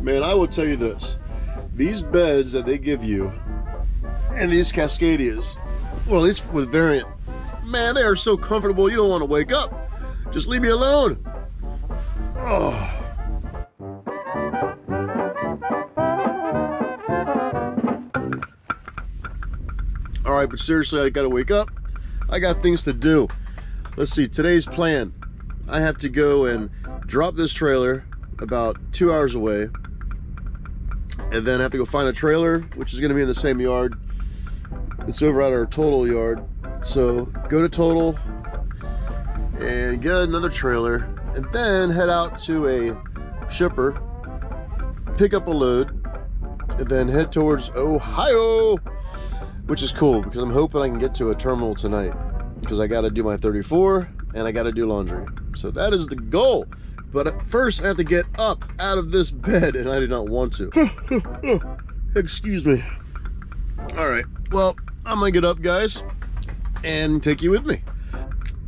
Man, I will tell you this. These beds that they give you and these Cascadias, well, at least with Variant, man, they are so comfortable you don't want to wake up. Just leave me alone. Oh. All right, but seriously, I gotta wake up. I got things to do. Let's see, today's plan. I have to go and drop this trailer about two hours away. And then I have to go find a trailer which is going to be in the same yard. It's over at our total yard. So go to total and get another trailer and then head out to a shipper pick up a load and then head towards Ohio which is cool because I'm hoping I can get to a terminal tonight because I got to do my 34 and I got to do laundry. So that is the goal but first I have to get up out of this bed and I did not want to. Excuse me. All right, well, I'm gonna get up guys and take you with me.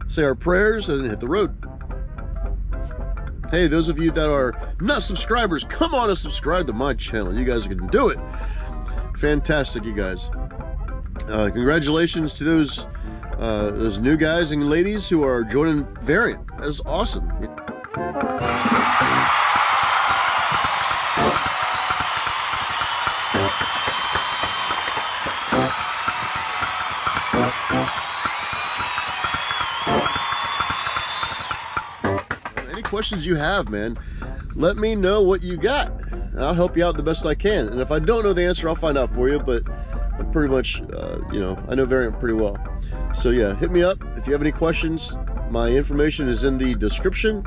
Say our prayers and hit the road. Hey, those of you that are not subscribers, come on and subscribe to my channel. You guys can do it. Fantastic, you guys. Uh, congratulations to those uh, those new guys and ladies who are joining Variant. That is awesome. Questions you have, man, let me know what you got. I'll help you out the best I can. And if I don't know the answer, I'll find out for you. But I'm pretty much, uh, you know, I know Variant pretty well. So yeah, hit me up if you have any questions. My information is in the description.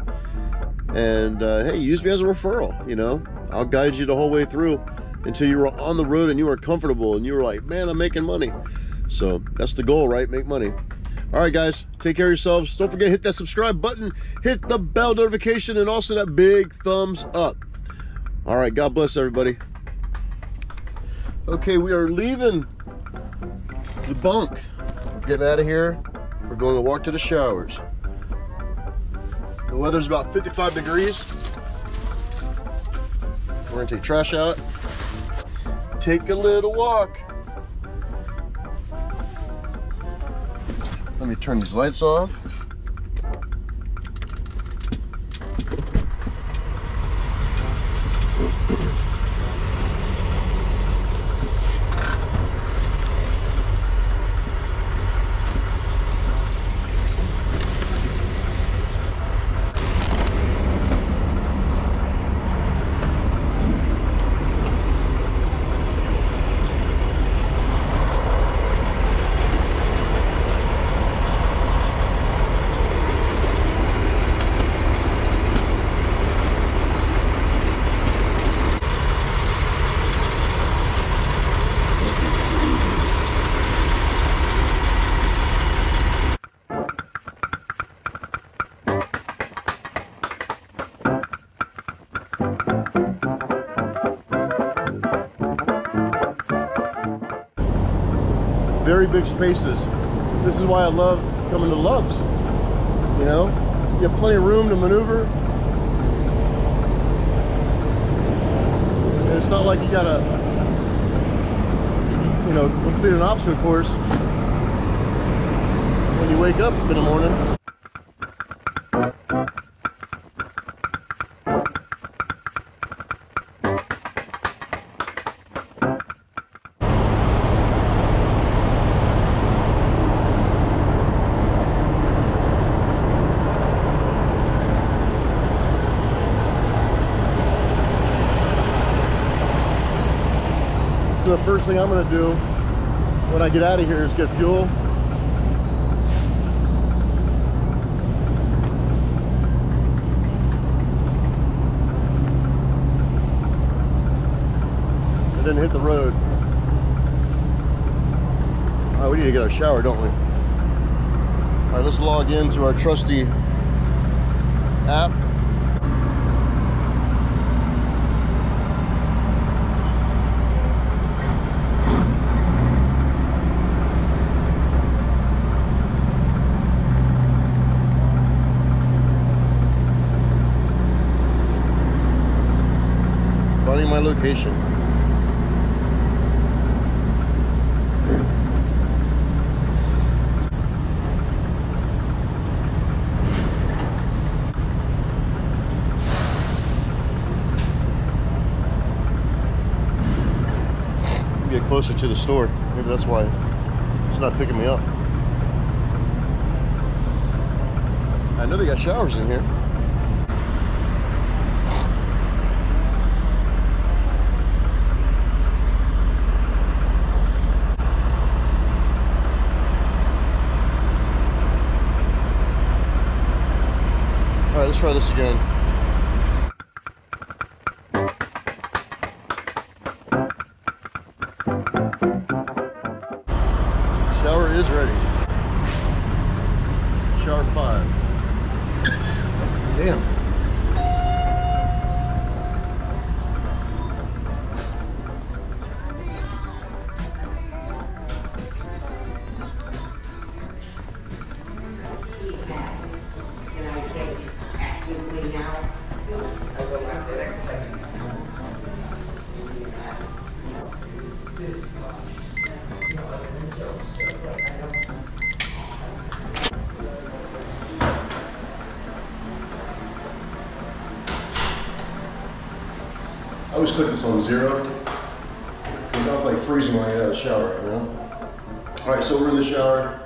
And uh, hey, use me as a referral. You know, I'll guide you the whole way through until you were on the road and you were comfortable and you were like, man, I'm making money. So that's the goal, right? Make money. All right, guys, take care of yourselves. Don't forget to hit that subscribe button, hit the bell notification, and also that big thumbs up. All right, God bless everybody. Okay, we are leaving the bunk. We're getting out of here. We're going to walk to the showers. The weather's about 55 degrees. We're gonna take trash out. Take a little walk. Let me turn these lights off. Big spaces. This is why I love coming to Love's. You know, you have plenty of room to maneuver. And it's not like you gotta, you know, complete an obstacle course when you wake up in the morning. Thing I'm gonna do when I get out of here is get fuel. And then hit the road. We need to get a shower, don't we? All right, let's log into our trusty app. My location. Get closer to the store. Maybe that's why it's not picking me up. I know they got showers in here. Try this again. Always click this on zero. Because I feel like freezing when I get out of the shower, you know? All right, so we're in the shower.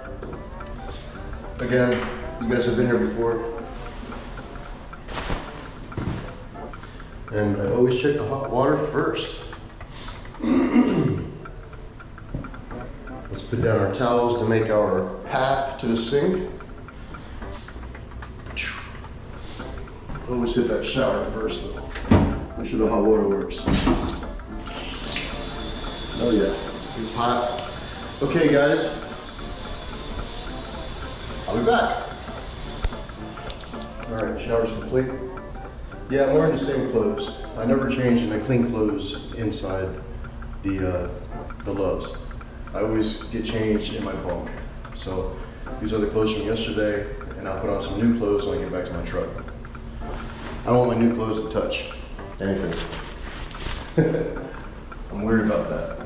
Again, you guys have been here before. And I always check the hot water first. Let's put down our towels to make our path to the sink. Always hit that shower first though. Make should know how water works. Oh yeah, it's hot. Okay guys, I'll be back. All right, shower's complete. Yeah, I'm wearing the same clothes. I never change and I clean clothes inside the uh, the Love's. I always get changed in my bunk. So these are the clothes from yesterday, and I'll put on some new clothes when I get back to my truck. I don't want my new clothes to touch anything. I'm worried about that.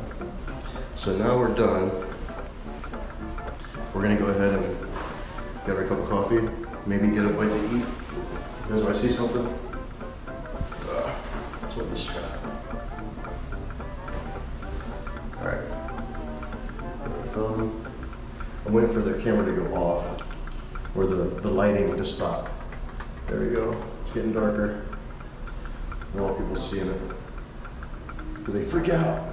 So now we're done. We're gonna go ahead and get our cup of coffee, maybe get a bite to eat. Because if I see something, ah, that's what this strap. All right. I'm waiting for the camera to go off, or the, the lighting to stop. There we go. It's getting darker. I don't people seeing it. Because they freak out.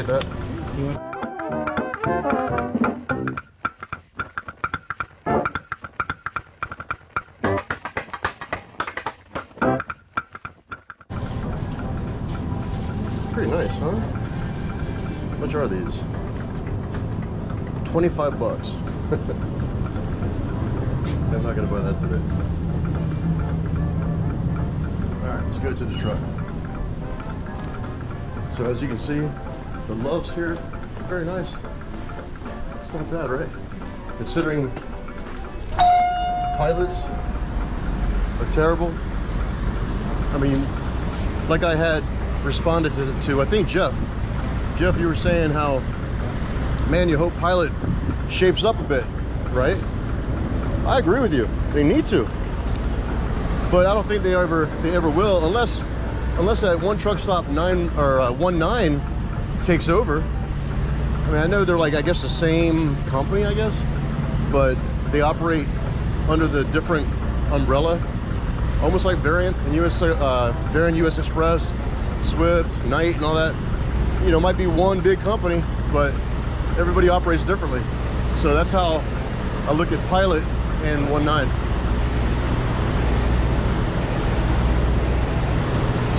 Pretty nice, huh? How much are these? 25 bucks. I'm not gonna buy that today. Alright, let's go to the truck. So as you can see, the Love's here, very nice. It's not bad, right? Considering pilots are terrible. I mean, like I had responded to, to I think Jeff. Jeff, you were saying how, man, you hope pilot shapes up a bit, right? I agree with you. They need to, but I don't think they ever they ever will unless unless that one truck stop nine or uh, One9 takes over. I mean, I know they're like I guess the same company, I guess, but they operate under the different umbrella, almost like Variant and US uh, Variant US Express, Swift, Knight, and all that. You know, might be one big company, but everybody operates differently. So that's how I look at Pilot and One9.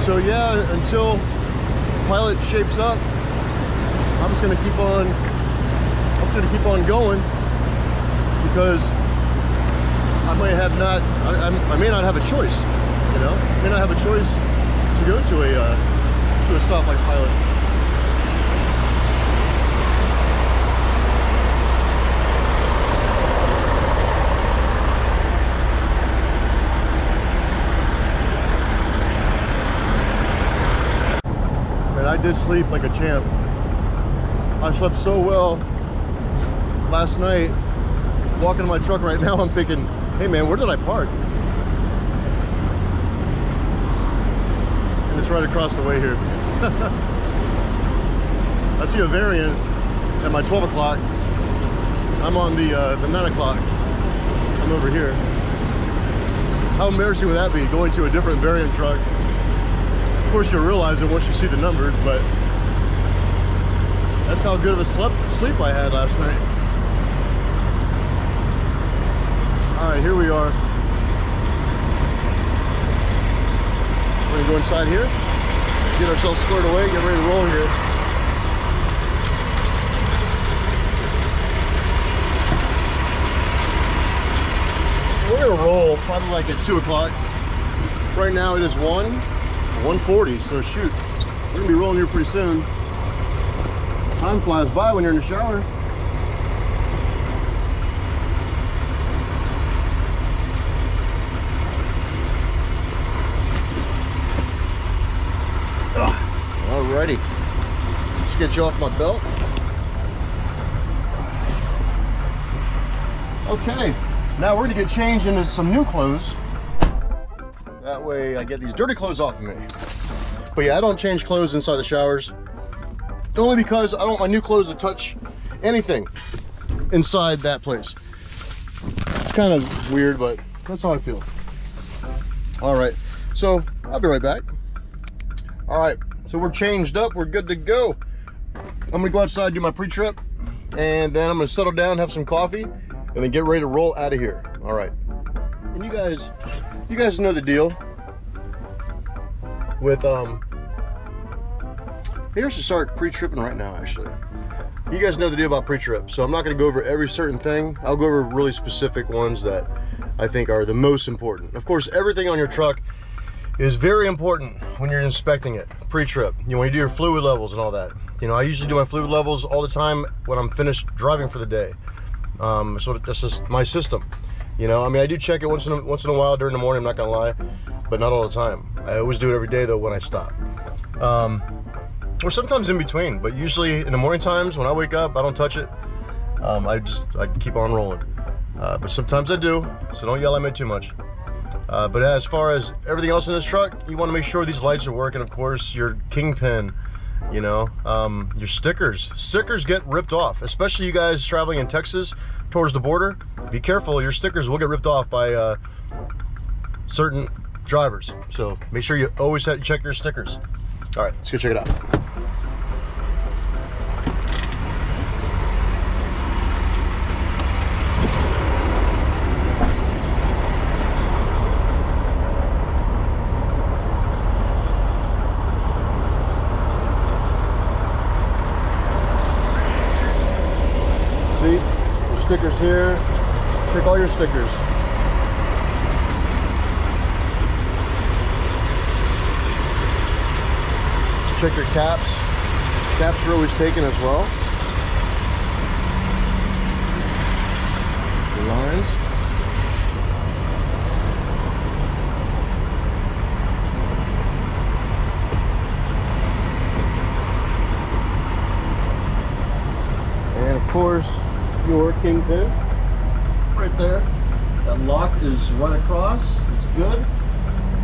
So yeah, until Pilot shapes up, I'm just gonna keep on, I'm just gonna keep on going because I might have not, I, I, may not have a choice, you know? I may not have a choice to go to a, uh, to a stop like Pilot. I did sleep like a champ. I slept so well last night. Walking to my truck right now, I'm thinking, hey man, where did I park? And it's right across the way here. I see a variant at my 12 o'clock. I'm on the uh, the 9 o'clock. I'm over here. How embarrassing would that be, going to a different variant truck? Of course, you'll realize it once you see the numbers, but that's how good of a sleep, sleep I had last night. All right, here we are. We're gonna go inside here, get ourselves squared away, get ready to roll here. We're gonna roll probably like at two o'clock. Right now it is one, 140, so shoot. We're gonna be rolling here pretty soon. Time flies by when you're in the shower. Alrighty. Let's get you off my belt. Okay, now we're gonna get changed into some new clothes. That way I get these dirty clothes off of me. But yeah, I don't change clothes inside the showers. Only because I don't want my new clothes to touch anything inside that place. It's kind of weird, but that's how I feel. All right, so I'll be right back. All right, so we're changed up, we're good to go. I'm gonna go outside, do my pre-trip, and then I'm gonna settle down, have some coffee, and then get ready to roll out of here. All right. And you guys, you guys know the deal with um here's to start pre-tripping right now actually. You guys know the deal about pre-trip so i'm not going to go over every certain thing. I'll go over really specific ones that i think are the most important. Of course everything on your truck is very important when you're inspecting it. Pre-trip you know when you do your fluid levels and all that. You know i usually do my fluid levels all the time when i'm finished driving for the day. Um so that's just my system. You know, I mean, I do check it once in a, once in a while during the morning. I'm not gonna lie, but not all the time. I always do it every day though when I stop, um, or sometimes in between. But usually in the morning times when I wake up, I don't touch it. Um, I just I keep on rolling. Uh, but sometimes I do, so don't yell at me too much. Uh, but as far as everything else in this truck, you want to make sure these lights are working. Of course, your kingpin, you know, um, your stickers. Stickers get ripped off, especially you guys traveling in Texas towards the border, be careful, your stickers will get ripped off by uh, certain drivers. So make sure you always have, check your stickers. All right, let's go check it out. See, your stickers here. Check all your stickers. Check your caps. Caps are always taken as well. The lines. And of course, your kingpin right there. That lock is right across. It's good.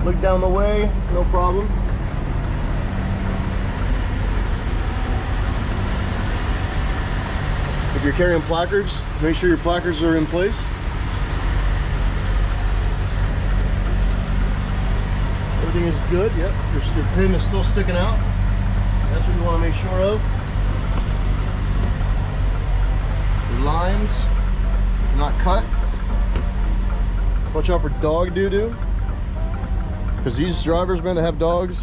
Look down the way, no problem. If you're carrying placards, make sure your placards are in place. Everything is good. Yep, your, your pin is still sticking out. That's what you want to make sure of. Your lines not cut. Watch out for dog doo-doo. Because these drivers, man, that have dogs,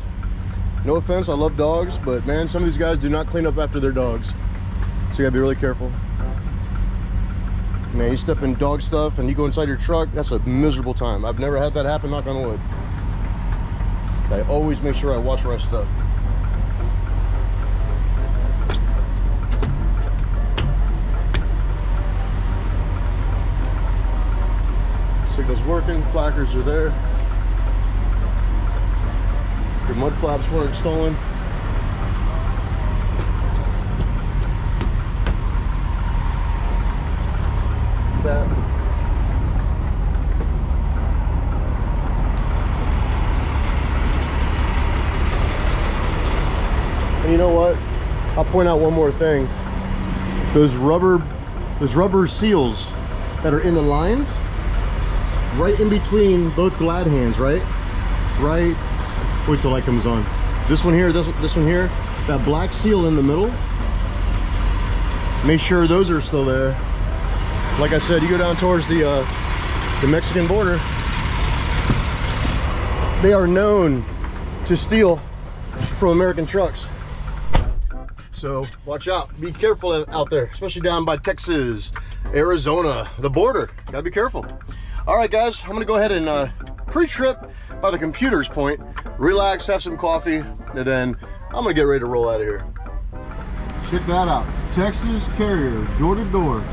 no offense, I love dogs, but man, some of these guys do not clean up after their dogs. So you gotta be really careful. Man, you step in dog stuff and you go inside your truck, that's a miserable time. I've never had that happen, knock on wood. I always make sure I watch where I step. Signal's working, placards are there. Your mud flaps weren't stolen. That. And you know what? I'll point out one more thing. Those rubber, those rubber seals that are in the lines, right in between both glad hands, right? Right, wait till light comes on. This one here, this, this one here, that black seal in the middle, make sure those are still there. Like I said, you go down towards the, uh, the Mexican border, they are known to steal from American trucks. So watch out, be careful out there, especially down by Texas, Arizona, the border. Gotta be careful. All right, guys, I'm gonna go ahead and uh, pre-trip by the computer's point, relax, have some coffee, and then I'm gonna get ready to roll out of here. Check that out, Texas Carrier, door to door.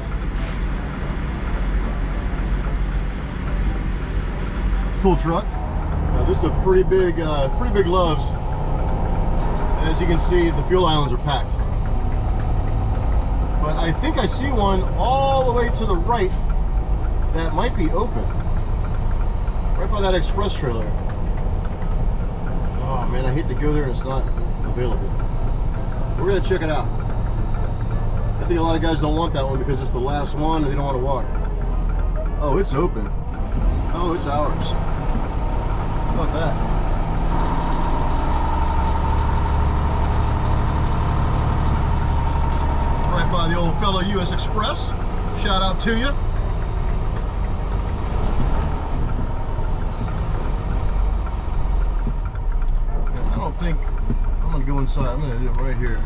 Cool truck. Now this is a pretty big, uh, pretty big Love's. And as you can see, the fuel islands are packed. But I think I see one all the way to the right that might be open. Right by that express trailer. Oh man, I hate to go there and it's not available. We're gonna check it out. I think a lot of guys don't want that one because it's the last one and they don't want to walk. Oh, it's open. Oh, it's ours. How about that? Right by the old fellow US Express. Shout out to you. I don't think Gonna go inside. I'm gonna do it right here.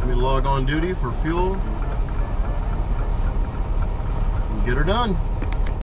Let me log on duty for fuel and get her done.